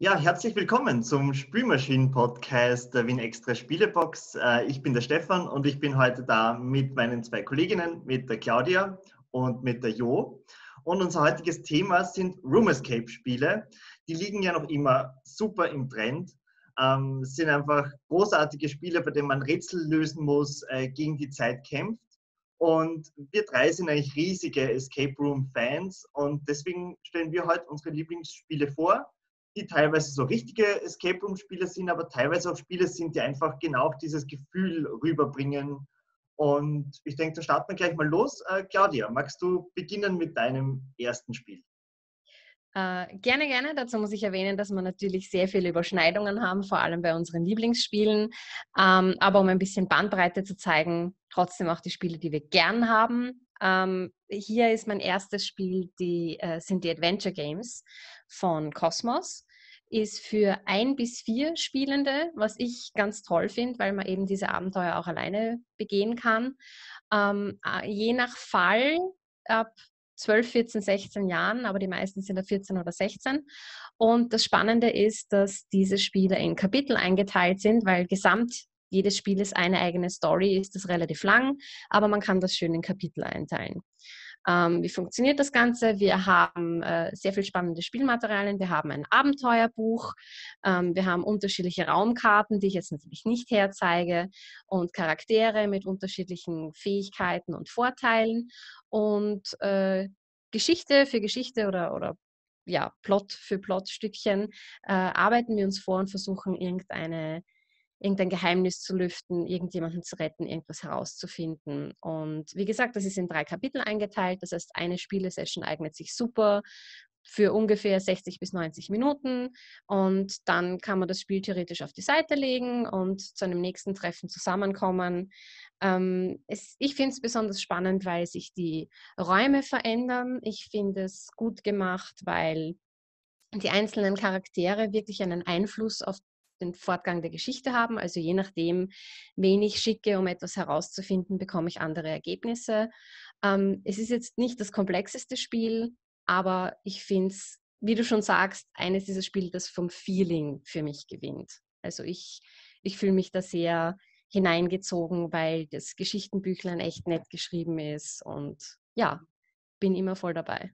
Ja, herzlich willkommen zum Spülmaschinen-Podcast der Wien Extra Spielebox. Äh, ich bin der Stefan und ich bin heute da mit meinen zwei Kolleginnen, mit der Claudia und mit der Jo. Und unser heutiges Thema sind Room Escape Spiele. Die liegen ja noch immer super im Trend. Ähm, sind einfach großartige Spiele, bei denen man Rätsel lösen muss, äh, gegen die Zeit kämpft. Und wir drei sind eigentlich riesige Escape Room Fans und deswegen stellen wir heute unsere Lieblingsspiele vor die teilweise so richtige Escape Room-Spiele sind, aber teilweise auch Spiele sind, die einfach genau dieses Gefühl rüberbringen. Und ich denke, da starten wir gleich mal los. Äh, Claudia, magst du beginnen mit deinem ersten Spiel? Äh, gerne, gerne. Dazu muss ich erwähnen, dass wir natürlich sehr viele Überschneidungen haben, vor allem bei unseren Lieblingsspielen. Ähm, aber um ein bisschen Bandbreite zu zeigen, trotzdem auch die Spiele, die wir gern haben. Ähm, hier ist mein erstes Spiel, die äh, sind die Adventure Games von Cosmos. Ist für ein bis vier Spielende, was ich ganz toll finde, weil man eben diese Abenteuer auch alleine begehen kann. Ähm, äh, je nach Fall ab 12, 14, 16 Jahren, aber die meisten sind da 14 oder 16. Und das Spannende ist, dass diese Spiele in Kapitel eingeteilt sind, weil gesamt jedes Spiel ist eine eigene Story, ist das relativ lang, aber man kann das schön in Kapitel einteilen. Ähm, wie funktioniert das Ganze? Wir haben äh, sehr viel spannende Spielmaterialien. Wir haben ein Abenteuerbuch. Ähm, wir haben unterschiedliche Raumkarten, die ich jetzt natürlich nicht herzeige, und Charaktere mit unterschiedlichen Fähigkeiten und Vorteilen. Und äh, Geschichte für Geschichte oder, oder ja, Plot für Plotstückchen äh, arbeiten wir uns vor und versuchen irgendeine irgendein Geheimnis zu lüften, irgendjemanden zu retten, irgendwas herauszufinden. Und wie gesagt, das ist in drei Kapitel eingeteilt. Das heißt, eine Spielesession eignet sich super für ungefähr 60 bis 90 Minuten und dann kann man das Spiel theoretisch auf die Seite legen und zu einem nächsten Treffen zusammenkommen. Ähm, es, ich finde es besonders spannend, weil sich die Räume verändern. Ich finde es gut gemacht, weil die einzelnen Charaktere wirklich einen Einfluss auf den Fortgang der Geschichte haben. Also je nachdem, wen ich schicke, um etwas herauszufinden, bekomme ich andere Ergebnisse. Ähm, es ist jetzt nicht das komplexeste Spiel, aber ich finde es, wie du schon sagst, eines dieser Spiele, das vom Feeling für mich gewinnt. Also ich, ich fühle mich da sehr hineingezogen, weil das Geschichtenbüchlein echt nett geschrieben ist und ja, bin immer voll dabei.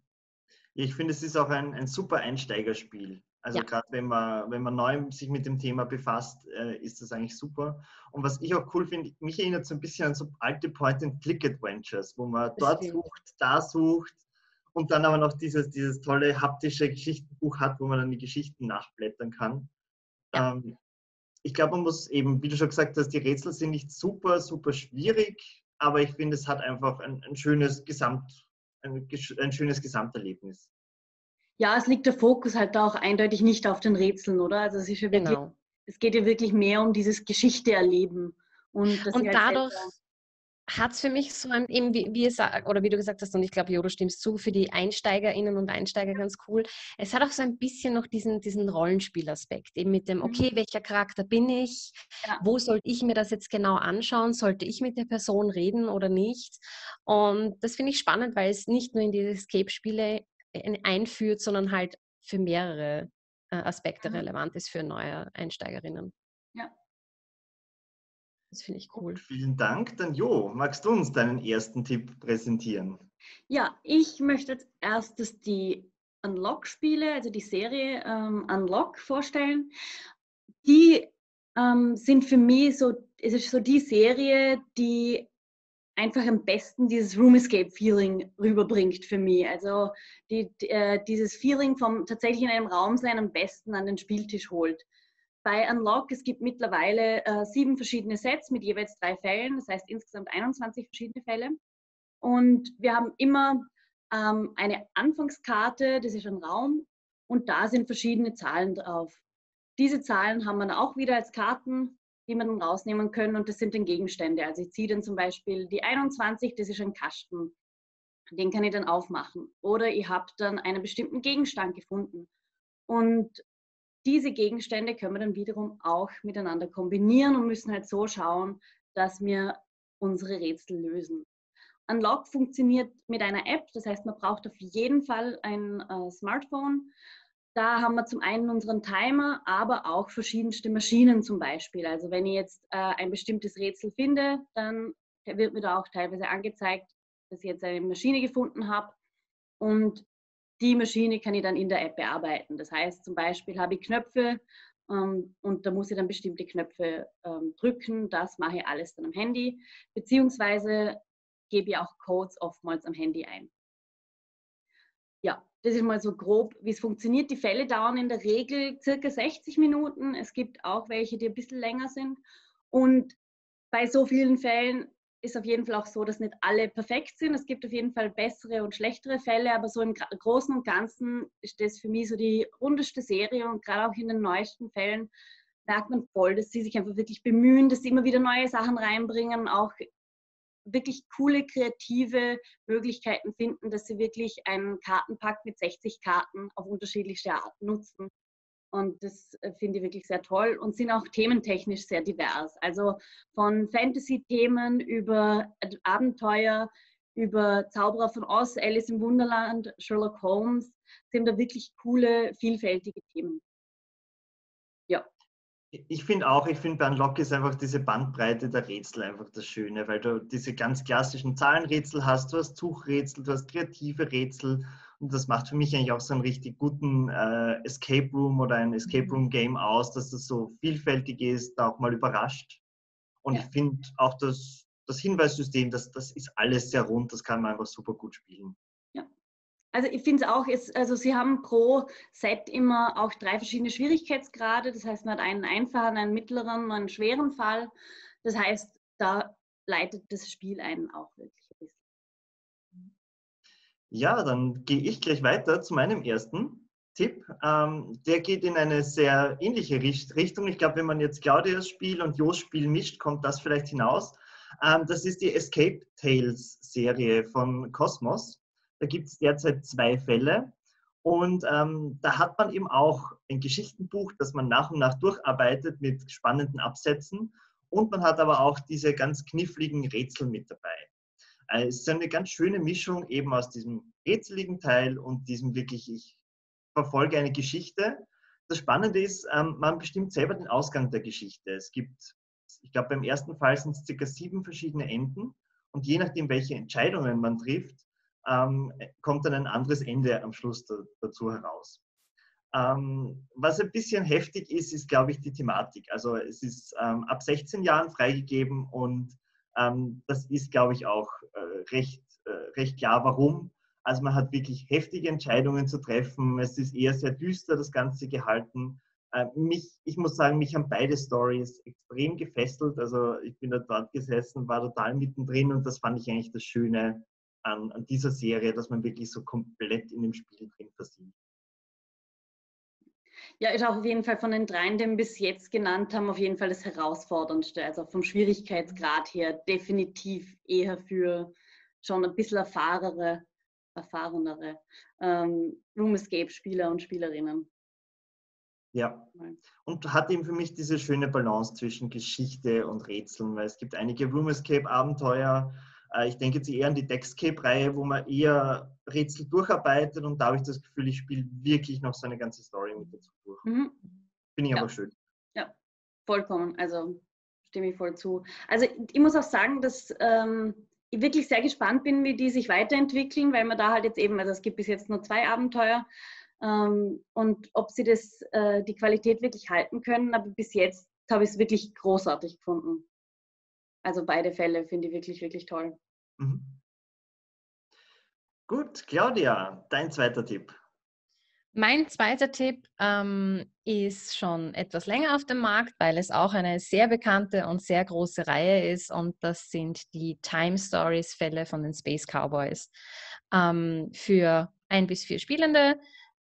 Ich finde, es ist auch ein, ein super Einsteigerspiel. Also ja. gerade wenn man, wenn man neu sich mit dem Thema befasst, äh, ist das eigentlich super. Und was ich auch cool finde, mich erinnert so ein bisschen an so alte Point-and-Click-Adventures, wo man dort sucht, da sucht und dann aber noch dieses, dieses tolle haptische Geschichtenbuch hat, wo man dann die Geschichten nachblättern kann. Ja. Ähm, ich glaube, man muss eben, wie du schon gesagt hast, die Rätsel sind nicht super, super schwierig, aber ich finde, es hat einfach ein, ein schönes Gesamt, ein, ein schönes Gesamterlebnis. Ja, es liegt der Fokus halt auch eindeutig nicht auf den Rätseln, oder? Also es ist ja wirklich, genau. es geht ja wirklich mehr um dieses Geschichte erleben. Und, und halt dadurch hat es für mich so ein, eben wie, wie es, oder wie du gesagt hast, und ich glaube, Jodo stimmst zu, für die EinsteigerInnen und Einsteiger ganz cool. Es hat auch so ein bisschen noch diesen, diesen Rollenspielaspekt, eben mit dem, mhm. okay, welcher Charakter bin ich? Ja. Wo sollte ich mir das jetzt genau anschauen? Sollte ich mit der Person reden oder nicht? Und das finde ich spannend, weil es nicht nur in diese Escape-Spiele einführt, sondern halt für mehrere äh, Aspekte relevant ist für neue Einsteigerinnen. Ja. Das finde ich cool. Vielen Dank. Dann Jo, magst du uns deinen ersten Tipp präsentieren? Ja, ich möchte als erstes die Unlock-Spiele, also die Serie ähm, Unlock vorstellen. Die ähm, sind für mich so, es ist so die Serie, die einfach am besten dieses Room Escape Feeling rüberbringt für mich. Also die, äh, dieses Feeling vom tatsächlich in einem Raum sein am besten an den Spieltisch holt. Bei Unlock, es gibt mittlerweile äh, sieben verschiedene Sets mit jeweils drei Fällen, das heißt insgesamt 21 verschiedene Fälle. Und wir haben immer ähm, eine Anfangskarte, das ist ein Raum, und da sind verschiedene Zahlen drauf. Diese Zahlen haben wir auch wieder als Karten die man dann rausnehmen können und das sind dann Gegenstände. Also ich ziehe dann zum Beispiel die 21, das ist ein Kasten, den kann ich dann aufmachen. Oder ich habe dann einen bestimmten Gegenstand gefunden und diese Gegenstände können wir dann wiederum auch miteinander kombinieren und müssen halt so schauen, dass wir unsere Rätsel lösen. Unlock funktioniert mit einer App, das heißt, man braucht auf jeden Fall ein äh, Smartphone da haben wir zum einen unseren Timer, aber auch verschiedenste Maschinen zum Beispiel. Also wenn ich jetzt äh, ein bestimmtes Rätsel finde, dann wird mir da auch teilweise angezeigt, dass ich jetzt eine Maschine gefunden habe und die Maschine kann ich dann in der App bearbeiten. Das heißt zum Beispiel habe ich Knöpfe ähm, und da muss ich dann bestimmte Knöpfe ähm, drücken. Das mache ich alles dann am Handy, beziehungsweise gebe ich auch Codes oftmals am Handy ein. Das ist mal so grob, wie es funktioniert. Die Fälle dauern in der Regel circa 60 Minuten. Es gibt auch welche, die ein bisschen länger sind. Und bei so vielen Fällen ist auf jeden Fall auch so, dass nicht alle perfekt sind. Es gibt auf jeden Fall bessere und schlechtere Fälle, aber so im Großen und Ganzen ist das für mich so die rundeste Serie und gerade auch in den neuesten Fällen merkt man voll, dass sie sich einfach wirklich bemühen, dass sie immer wieder neue Sachen reinbringen, auch wirklich coole, kreative Möglichkeiten finden, dass sie wirklich einen Kartenpack mit 60 Karten auf unterschiedlichste Art nutzen. Und das äh, finde ich wirklich sehr toll und sind auch thementechnisch sehr divers. Also von Fantasy-Themen über Abenteuer, über Zauberer von Oz, Alice im Wunderland, Sherlock Holmes, sind da wirklich coole, vielfältige Themen. Ich finde auch, ich finde bei Unlock ist einfach diese Bandbreite der Rätsel einfach das Schöne, weil du diese ganz klassischen Zahlenrätsel hast, du hast Tuchrätsel, du hast kreative Rätsel und das macht für mich eigentlich auch so einen richtig guten äh, Escape Room oder ein Escape mhm. Room Game aus, dass das so vielfältig ist, da auch mal überrascht. Und ja. ich finde auch das, das Hinweissystem, das, das ist alles sehr rund, das kann man einfach super gut spielen. Also ich finde es auch, also Sie haben pro Set immer auch drei verschiedene Schwierigkeitsgrade. Das heißt, man hat einen einfachen, einen mittleren und einen schweren Fall. Das heißt, da leitet das Spiel einen auch wirklich ein bisschen. Ja, dann gehe ich gleich weiter zu meinem ersten Tipp. Ähm, der geht in eine sehr ähnliche Richtung. Ich glaube, wenn man jetzt Claudias Spiel und Jos Spiel mischt, kommt das vielleicht hinaus. Ähm, das ist die Escape Tales Serie von Cosmos. Da gibt es derzeit zwei Fälle. Und ähm, da hat man eben auch ein Geschichtenbuch, das man nach und nach durcharbeitet mit spannenden Absätzen. Und man hat aber auch diese ganz kniffligen Rätsel mit dabei. Äh, es ist eine ganz schöne Mischung eben aus diesem rätseligen Teil und diesem wirklich, ich verfolge eine Geschichte. Das Spannende ist, ähm, man bestimmt selber den Ausgang der Geschichte. Es gibt, ich glaube, beim ersten Fall sind es circa sieben verschiedene Enden und je nachdem, welche Entscheidungen man trifft, ähm, kommt dann ein anderes Ende am Schluss dazu heraus. Ähm, was ein bisschen heftig ist, ist, glaube ich, die Thematik. Also es ist ab 16 Jahren freigegeben und ähm, das ist, glaube ich, auch äh, recht, äh, recht klar, warum. Also man hat wirklich heftige Entscheidungen zu treffen. Es ist eher sehr düster, das Ganze gehalten. Äh, mich, ich muss sagen, mich haben beide Stories extrem gefesselt. Also ich bin da dort gesessen, war total mittendrin und das fand ich eigentlich das Schöne an, an dieser Serie, dass man wirklich so komplett in dem Spiel drin versinkt. Ja, ist auch auf jeden Fall von den dreien, die wir bis jetzt genannt haben, auf jeden Fall das Herausforderndste. Also vom Schwierigkeitsgrad her definitiv eher für schon ein bisschen erfahrenere, erfahrenere ähm, Room Escape-Spieler und Spielerinnen. Ja, und hat eben für mich diese schöne Balance zwischen Geschichte und Rätseln, weil es gibt einige Room Escape-Abenteuer, ich denke jetzt eher an die Dexcape-Reihe, wo man eher Rätsel durcharbeitet und da habe ich das Gefühl, ich spiele wirklich noch so eine ganze Story mit dazu durch. Mhm. Finde ich ja. aber schön. Ja, vollkommen. Also stimme ich voll zu. Also ich muss auch sagen, dass ähm, ich wirklich sehr gespannt bin, wie die sich weiterentwickeln, weil man da halt jetzt eben, also es gibt bis jetzt nur zwei Abenteuer ähm, und ob sie das, äh, die Qualität wirklich halten können, aber bis jetzt habe ich es wirklich großartig gefunden. Also beide Fälle finde ich wirklich, wirklich toll. Mhm. Gut, Claudia, dein zweiter Tipp. Mein zweiter Tipp ähm, ist schon etwas länger auf dem Markt, weil es auch eine sehr bekannte und sehr große Reihe ist und das sind die Time Stories Fälle von den Space Cowboys. Ähm, für ein bis vier Spielende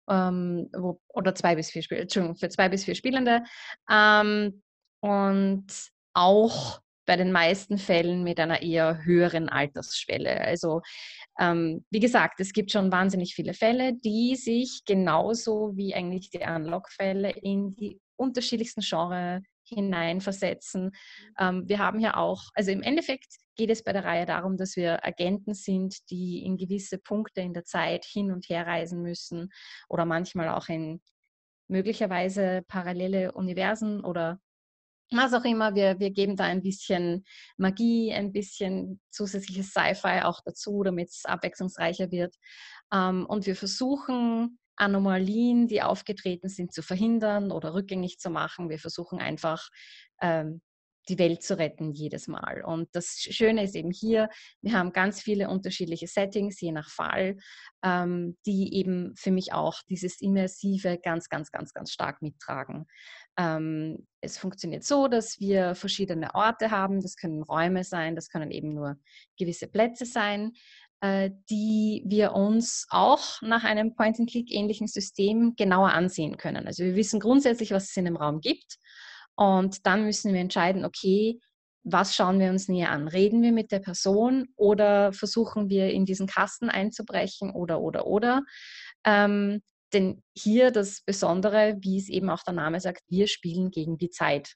ähm, wo, oder zwei bis vier Spielende, Entschuldigung, für zwei bis vier Spielende ähm, und auch bei den meisten Fällen mit einer eher höheren Altersschwelle. Also ähm, wie gesagt, es gibt schon wahnsinnig viele Fälle, die sich genauso wie eigentlich die Unlock-Fälle in die unterschiedlichsten Genres hineinversetzen. Ähm, wir haben ja auch, also im Endeffekt geht es bei der Reihe darum, dass wir Agenten sind, die in gewisse Punkte in der Zeit hin und her reisen müssen oder manchmal auch in möglicherweise parallele Universen oder was auch immer. Wir, wir geben da ein bisschen Magie, ein bisschen zusätzliches Sci-Fi auch dazu, damit es abwechslungsreicher wird. Ähm, und wir versuchen, Anomalien, die aufgetreten sind, zu verhindern oder rückgängig zu machen. Wir versuchen einfach, ähm, die Welt zu retten jedes Mal. Und das Schöne ist eben hier, wir haben ganz viele unterschiedliche Settings, je nach Fall, ähm, die eben für mich auch dieses Immersive ganz, ganz, ganz, ganz stark mittragen. Ähm, es funktioniert so, dass wir verschiedene Orte haben. Das können Räume sein, das können eben nur gewisse Plätze sein äh, die wir uns auch nach einem Point-and-Click-ähnlichen System genauer ansehen können. Also wir wissen grundsätzlich, was es in dem Raum gibt und dann müssen wir entscheiden, okay, was schauen wir uns näher an? Reden wir mit der Person oder versuchen wir in diesen Kasten einzubrechen oder, oder, oder? Ähm, denn hier das Besondere, wie es eben auch der Name sagt, wir spielen gegen die Zeit.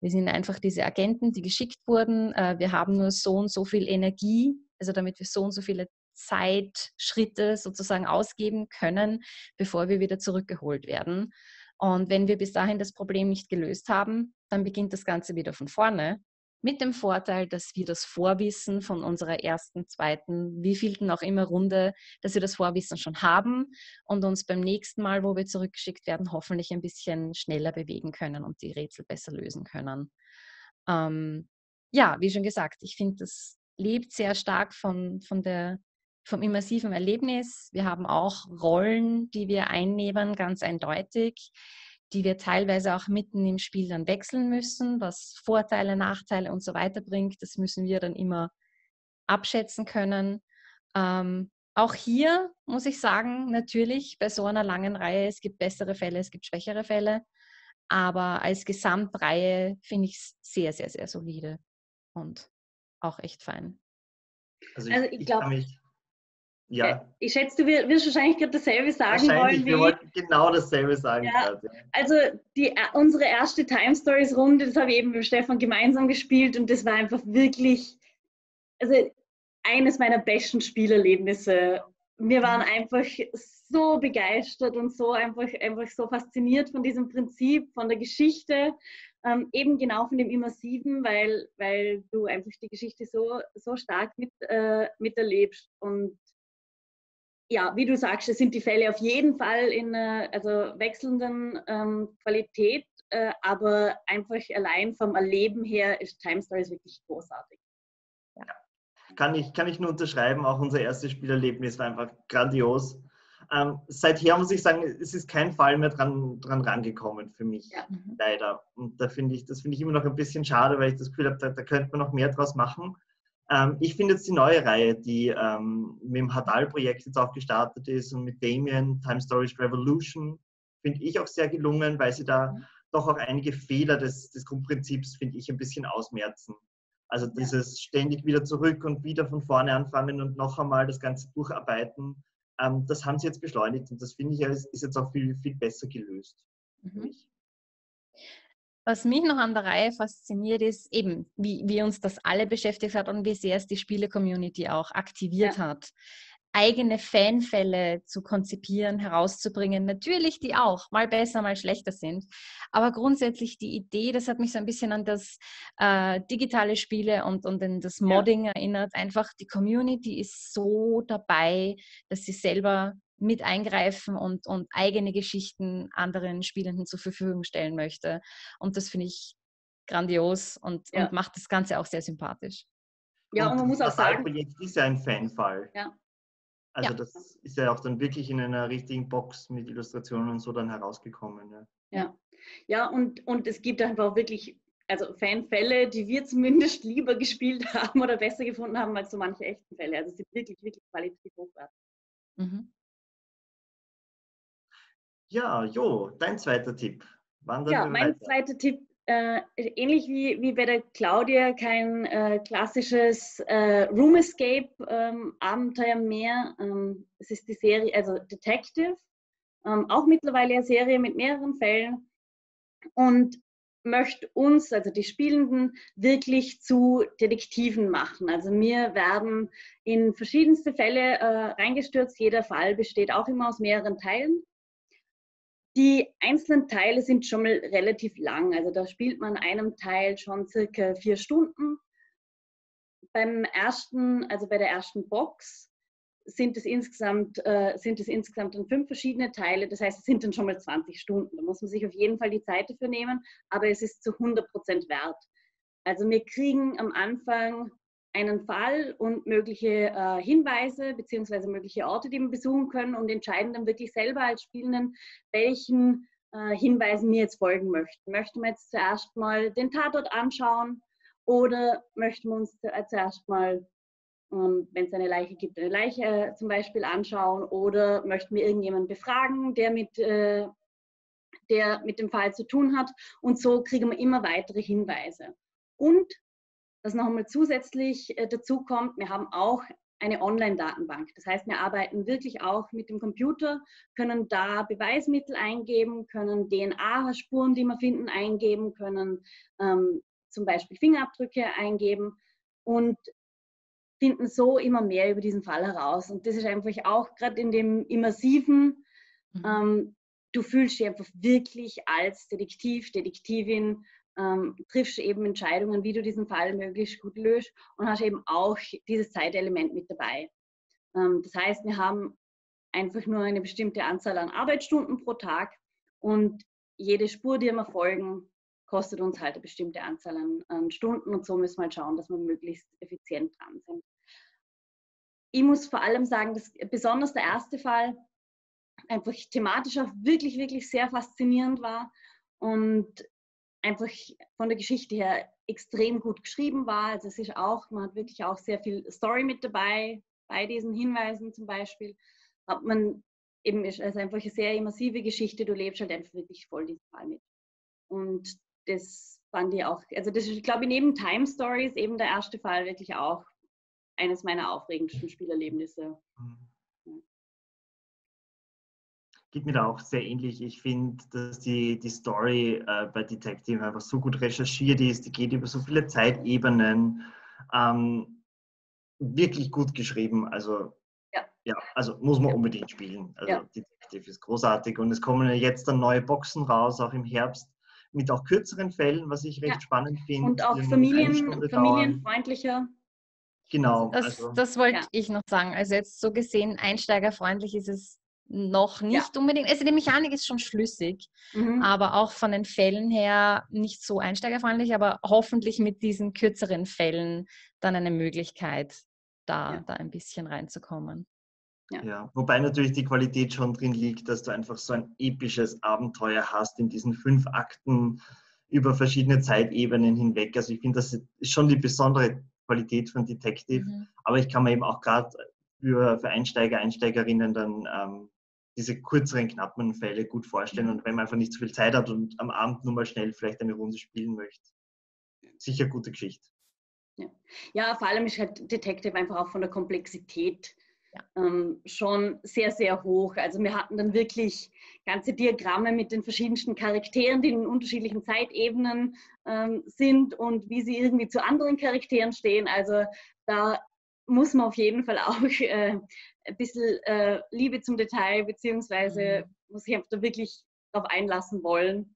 Wir sind einfach diese Agenten, die geschickt wurden. Äh, wir haben nur so und so viel Energie, also damit wir so und so viele Zeitschritte sozusagen ausgeben können, bevor wir wieder zurückgeholt werden. Und wenn wir bis dahin das Problem nicht gelöst haben, dann beginnt das Ganze wieder von vorne. Mit dem Vorteil, dass wir das Vorwissen von unserer ersten, zweiten, wievielten auch immer Runde, dass wir das Vorwissen schon haben und uns beim nächsten Mal, wo wir zurückgeschickt werden, hoffentlich ein bisschen schneller bewegen können und die Rätsel besser lösen können. Ähm, ja, wie schon gesagt, ich finde, das lebt sehr stark von, von der vom immersiven Erlebnis. Wir haben auch Rollen, die wir einnehmen, ganz eindeutig, die wir teilweise auch mitten im Spiel dann wechseln müssen, was Vorteile, Nachteile und so weiter bringt. Das müssen wir dann immer abschätzen können. Ähm, auch hier muss ich sagen, natürlich bei so einer langen Reihe, es gibt bessere Fälle, es gibt schwächere Fälle, aber als Gesamtreihe finde ich es sehr, sehr, sehr solide und auch echt fein. Also ich, also ich glaube, ja. Ich schätze, du wirst wahrscheinlich gerade dasselbe sagen wollen. Wie, wir wollten genau dasselbe sagen. Ja. Grad, ja. Also die, äh, unsere erste Time Stories Runde, das habe ich eben mit Stefan gemeinsam gespielt und das war einfach wirklich, also eines meiner besten Spielerlebnisse. Wir waren einfach so begeistert und so einfach, einfach so fasziniert von diesem Prinzip, von der Geschichte, ähm, eben genau von dem Immersiven, weil, weil du einfach die Geschichte so, so stark mit, äh, miterlebst und ja, wie du sagst, es sind die Fälle auf jeden Fall in äh, also wechselnden ähm, Qualität, äh, aber einfach allein vom Erleben her ist Time Stories wirklich großartig. Ja. Kann, ich, kann ich nur unterschreiben, auch unser erstes Spielerlebnis war einfach grandios. Ähm, seither muss ich sagen, es ist kein Fall mehr dran, dran rangekommen für mich, ja. Leider. Und da finde ich, das finde ich immer noch ein bisschen schade, weil ich das Gefühl habe, da, da könnte man noch mehr draus machen. Ähm, ich finde jetzt die neue Reihe, die ähm, mit dem Hadal-Projekt jetzt auch gestartet ist und mit Damien, Time Storage Revolution, finde ich auch sehr gelungen, weil sie da mhm. doch auch einige Fehler des, des Grundprinzips, finde ich, ein bisschen ausmerzen. Also dieses ständig wieder zurück und wieder von vorne anfangen und noch einmal das Ganze durcharbeiten, ähm, das haben sie jetzt beschleunigt und das finde ich ist, ist jetzt auch viel, viel besser gelöst. Mhm. Was mich noch an der Reihe fasziniert, ist eben, wie, wie uns das alle beschäftigt hat und wie sehr es die Spiele-Community auch aktiviert ja. hat eigene Fanfälle zu konzipieren, herauszubringen. Natürlich die auch, mal besser, mal schlechter sind. Aber grundsätzlich die Idee, das hat mich so ein bisschen an das äh, digitale Spiele und, und an das Modding ja. erinnert. Einfach die Community ist so dabei, dass sie selber mit eingreifen und, und eigene Geschichten anderen Spielenden zur Verfügung stellen möchte. Und das finde ich grandios und, ja. und, macht das Ganze auch sehr sympathisch. Ja, und, und man muss auch sagen. Das Projekt ist ja ein Fanfall. Ja. Also ja. das ist ja auch dann wirklich in einer richtigen Box mit Illustrationen und so dann herausgekommen. Ja, ja. ja und, und es gibt einfach auch wirklich also Fanfälle, die wir zumindest lieber gespielt haben oder besser gefunden haben als so manche echten Fälle. Also es sind wirklich, wirklich qualitativ hochwertig. Mhm. Ja, Jo, dein zweiter Tipp. Wandern ja, mein weiter. zweiter Tipp, äh, ähnlich wie, wie bei der Claudia, kein äh, klassisches äh, Room Escape ähm, Abenteuer mehr. Ähm, es ist die Serie, also Detective, ähm, auch mittlerweile eine Serie mit mehreren Fällen und möchte uns, also die Spielenden, wirklich zu Detektiven machen. Also wir werden in verschiedenste Fälle äh, reingestürzt. Jeder Fall besteht auch immer aus mehreren Teilen. Die einzelnen Teile sind schon mal relativ lang. Also da spielt man einem Teil schon circa vier Stunden. Beim ersten, also bei der ersten Box, sind es insgesamt, äh, sind es insgesamt dann fünf verschiedene Teile. Das heißt, es sind dann schon mal 20 Stunden. Da muss man sich auf jeden Fall die Zeit dafür nehmen, aber es ist zu 100 Prozent wert. Also wir kriegen am Anfang einen Fall und mögliche äh, Hinweise bzw. mögliche Orte, die wir besuchen können und entscheiden dann wirklich selber als Spielenden, welchen äh, Hinweisen wir jetzt folgen möchten. Möchten wir jetzt zuerst mal den Tatort anschauen oder möchten wir uns zuerst mal, ähm, wenn es eine Leiche gibt, eine Leiche äh, zum Beispiel anschauen oder möchten wir irgendjemanden befragen, der mit, äh, der mit dem Fall zu tun hat und so kriegen wir immer weitere Hinweise. Und was noch einmal zusätzlich äh, dazu kommt, wir haben auch eine Online-Datenbank. Das heißt, wir arbeiten wirklich auch mit dem Computer, können da Beweismittel eingeben, können DNA-Spuren, die wir finden, eingeben, können ähm, zum Beispiel Fingerabdrücke eingeben und finden so immer mehr über diesen Fall heraus. Und das ist einfach auch gerade in dem Immersiven, mhm. ähm, du fühlst dich einfach wirklich als Detektiv, Detektivin ähm, triffst eben Entscheidungen, wie du diesen Fall möglichst gut löst und hast eben auch dieses Zeitelement mit dabei. Ähm, das heißt, wir haben einfach nur eine bestimmte Anzahl an Arbeitsstunden pro Tag und jede Spur, die wir folgen, kostet uns halt eine bestimmte Anzahl an, an Stunden und so müssen wir halt schauen, dass wir möglichst effizient dran sind. Ich muss vor allem sagen, dass besonders der erste Fall einfach thematisch auch wirklich, wirklich sehr faszinierend war und einfach von der Geschichte her extrem gut geschrieben war. Also es ist auch, man hat wirklich auch sehr viel Story mit dabei, bei diesen Hinweisen zum Beispiel. Hat man eben, ist also einfach eine sehr immersive Geschichte, du lebst halt einfach wirklich voll diesen Fall mit. Und das fand ich auch, also das ist, glaube ich, neben Time Stories eben der erste Fall wirklich auch eines meiner aufregendsten Spielerlebnisse. Mhm geht mir da auch sehr ähnlich. Ich finde, dass die, die Story äh, bei Detective einfach so gut recherchiert ist, die geht über so viele Zeitebenen, ähm, wirklich gut geschrieben. Also ja. ja, also muss man unbedingt spielen. Also ja. Detective ist großartig und es kommen ja jetzt dann neue Boxen raus, auch im Herbst, mit auch kürzeren Fällen, was ich recht ja. spannend finde. Und auch Familien, familienfreundlicher. Genau. Das, also, das wollte ja. ich noch sagen. Also jetzt so gesehen, einsteigerfreundlich ist es noch nicht ja. unbedingt. Also die Mechanik ist schon schlüssig, mhm. aber auch von den Fällen her nicht so einsteigerfreundlich, aber hoffentlich mit diesen kürzeren Fällen dann eine Möglichkeit, da, ja. da ein bisschen reinzukommen. Ja. ja. wobei natürlich die Qualität schon drin liegt, dass du einfach so ein episches Abenteuer hast in diesen fünf Akten über verschiedene Zeitebenen hinweg. Also ich finde, das ist schon die besondere Qualität von Detective, mhm. aber ich kann mir eben auch gerade für, für Einsteiger, Einsteigerinnen dann ähm, diese kürzeren, knappen Fälle gut vorstellen. Und wenn man einfach nicht so viel Zeit hat und am Abend nur mal schnell vielleicht eine Runde spielen möchte, sicher gute Geschichte. Ja. ja, vor allem ist halt Detective einfach auch von der Komplexität ja. ähm, schon sehr, sehr hoch. Also wir hatten dann wirklich ganze Diagramme mit den verschiedensten Charakteren, die in unterschiedlichen Zeitebenen ähm, sind und wie sie irgendwie zu anderen Charakteren stehen. Also da muss man auf jeden Fall auch äh, ein bisschen äh, Liebe zum Detail, beziehungsweise mhm. muss ich einfach da wirklich darauf einlassen wollen.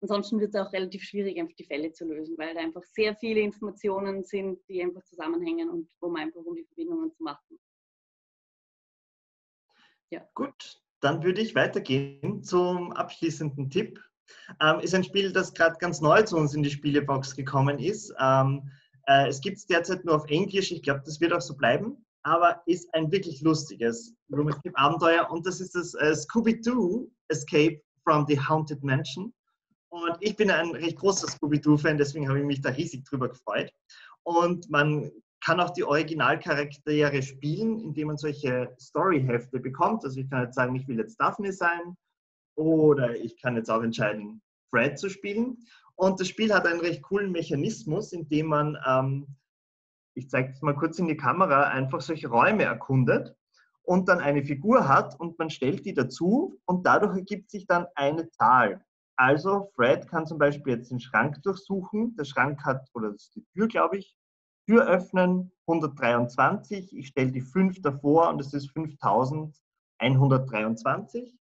Ansonsten wird es auch relativ schwierig, einfach die Fälle zu lösen, weil da einfach sehr viele Informationen sind, die einfach zusammenhängen und wo man einfach um die Verbindungen zu machen. Ja. Gut, dann würde ich weitergehen zum abschließenden Tipp. Ähm, ist ein Spiel, das gerade ganz neu zu uns in die Spielebox gekommen ist. Ähm, äh, es gibt es derzeit nur auf Englisch. Ich glaube, das wird auch so bleiben aber ist ein wirklich lustiges Room Escape Abenteuer und das ist das äh, Scooby-Doo Escape from the Haunted Mansion. Und ich bin ein recht großer Scooby-Doo-Fan, deswegen habe ich mich da riesig drüber gefreut. Und man kann auch die Originalcharaktere spielen, indem man solche Story-Hefte bekommt. Also ich kann jetzt sagen, ich will jetzt Daphne sein oder ich kann jetzt auch entscheiden, Fred zu spielen. Und das Spiel hat einen recht coolen Mechanismus, in dem man ähm, ich zeige es mal kurz in die Kamera, einfach solche Räume erkundet und dann eine Figur hat und man stellt die dazu und dadurch ergibt sich dann eine Zahl. Also Fred kann zum Beispiel jetzt den Schrank durchsuchen. Der Schrank hat, oder das ist die Tür, glaube ich, Tür öffnen 123. Ich stelle die 5 davor und es ist 5123.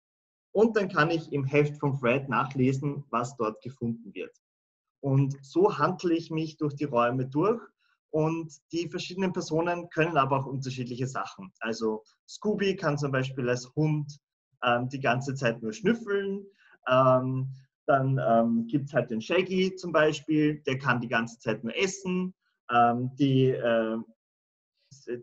Und dann kann ich im Heft vom Fred nachlesen, was dort gefunden wird. Und so handle ich mich durch die Räume durch. Und die verschiedenen Personen können aber auch unterschiedliche Sachen. Also Scooby kann zum Beispiel als Hund ähm, die ganze Zeit nur schnüffeln. Ähm, dann ähm, gibt es halt den Shaggy zum Beispiel, der kann die ganze Zeit nur essen. Ähm, die, äh,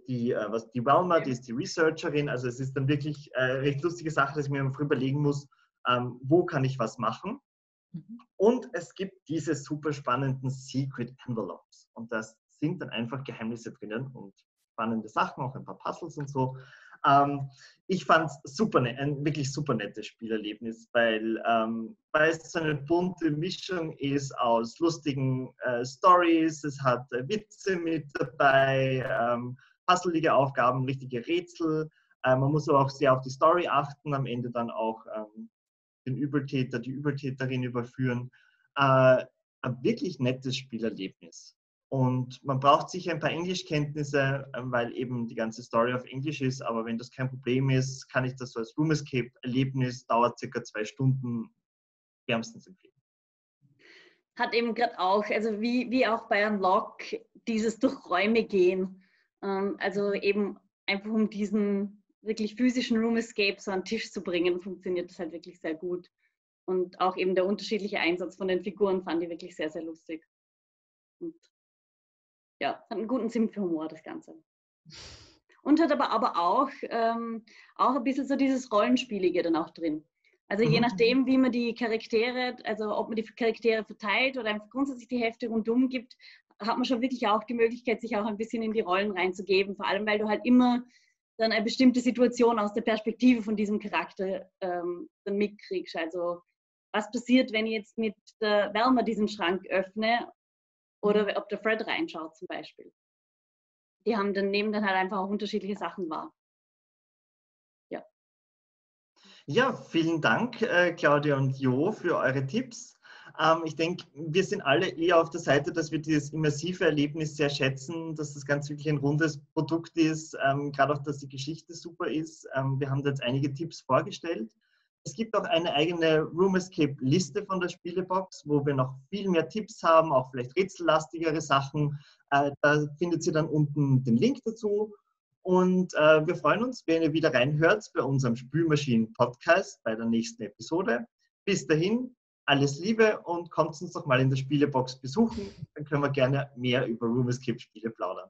die, äh, was, die Welma, die ist die Researcherin. Also es ist dann wirklich äh, recht lustige Sache, dass ich mir früh überlegen muss, ähm, wo kann ich was machen. Mhm. Und es gibt diese super spannenden Secret Envelopes. Und das sind dann einfach Geheimnisse drinnen und spannende Sachen, auch ein paar Puzzles und so. Ähm, ich fand es super ein wirklich super nettes Spielerlebnis, weil, ähm, weil es so eine bunte Mischung ist aus lustigen äh, Stories, es hat äh, Witze mit dabei, ähm, puzzlige Aufgaben, richtige Rätsel. Äh, man muss aber auch sehr auf die Story achten, am Ende dann auch ähm, den Übeltäter, die Übeltäterin überführen. Äh, ein wirklich nettes Spielerlebnis. Und man braucht sicher ein paar Englischkenntnisse, ähm, weil eben die ganze Story auf Englisch ist. Aber wenn das kein Problem ist, kann ich das so als Room Escape-Erlebnis, dauert circa zwei Stunden, wärmstens empfehlen. Hat eben gerade auch, also wie, wie auch bei Unlock, dieses durch Räume gehen. Ähm, also eben einfach um diesen wirklich physischen Room Escape so an den Tisch zu bringen, funktioniert das halt wirklich sehr gut. Und auch eben der unterschiedliche Einsatz von den Figuren fand ich wirklich sehr, sehr lustig. Und ja, hat einen guten Sinn für Humor, das Ganze. Und hat aber, aber auch, ähm, auch ein bisschen so dieses Rollenspielige dann auch drin. Also je mhm. nachdem, wie man die Charaktere, also ob man die Charaktere verteilt oder einfach grundsätzlich die Hefte rundum gibt, hat man schon wirklich auch die Möglichkeit, sich auch ein bisschen in die Rollen reinzugeben. Vor allem, weil du halt immer dann eine bestimmte Situation aus der Perspektive von diesem Charakter ähm, dann mitkriegst. Also was passiert, wenn ich jetzt mit der Wärmer diesen Schrank öffne oder mhm. ob der Fred reinschaut zum Beispiel. Die haben dann, nehmen dann halt einfach auch unterschiedliche Sachen wahr. Ja. Ja, vielen Dank, äh, Claudia und Jo, für eure Tipps. Ähm, ich denke, wir sind alle eher auf der Seite, dass wir dieses immersive Erlebnis sehr schätzen, dass das ganz wirklich ein rundes Produkt ist, ähm, gerade auch, dass die Geschichte super ist. Ähm, wir haben da jetzt einige Tipps vorgestellt. Es gibt auch eine eigene Room Escape Liste von der Spielebox, wo wir noch viel mehr Tipps haben, auch vielleicht rätsellastigere Sachen. Äh, da findet ihr dann unten den Link dazu. Und äh, wir freuen uns, wenn ihr wieder reinhört bei unserem Spülmaschinen-Podcast bei der nächsten Episode. Bis dahin, alles Liebe und kommt uns doch mal in der Spielebox besuchen. Dann können wir gerne mehr über Room Escape Spiele plaudern.